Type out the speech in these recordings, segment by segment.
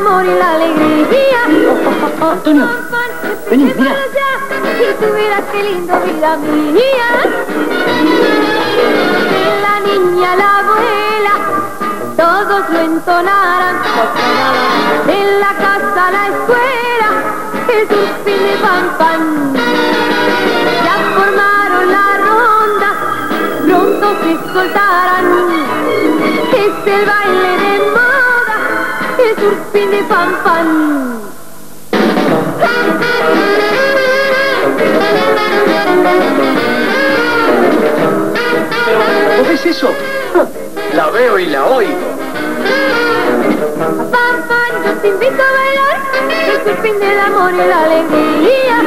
amor y la alegría. Oh, Antonio, vení, mira. Si tuvieras qué lindo vida mía. La niña, la abuela, todos lo entonaran. En la casa, la escuela, el fin de pan pan. Ya formaron la ronda, pronto se soltarán. Es el baile de moda, de pan pan. ¿Vos ves eso? La veo y la oigo. Pan, pan, yo te invito a bailar el fin del amor y la alegría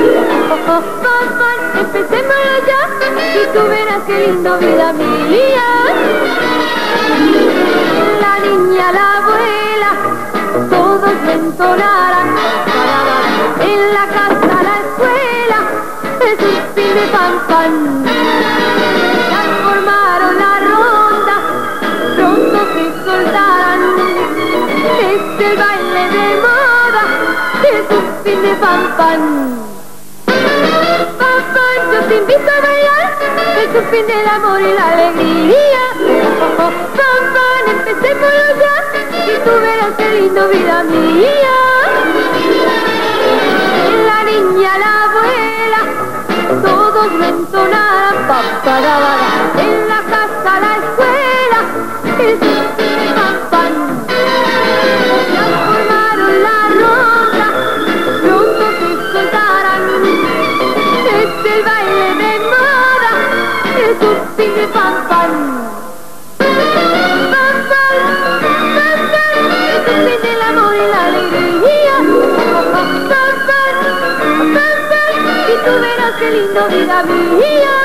oh, oh, Pan, pan, empecémoslo ya Y tú verás qué lindo vida mía En la casa, la escuela Es un fin de pan, pan Ya formaron la ronda Pronto se soltarán es el baile de moda, es un fin de pan pan. Pan, yo te invito a bailar, es un fin del amor y la alegría. Empecémoslo ya, y tú verás qué lindo vida mía. La niña, la abuela, todos lo entonarán, pa, pa, ra, ra, ra. en la casa, la escuela, pan pan. Ya formaron la ronda, pronto se soltarán. Es el baile de moda, es un fin lindo, vida mía.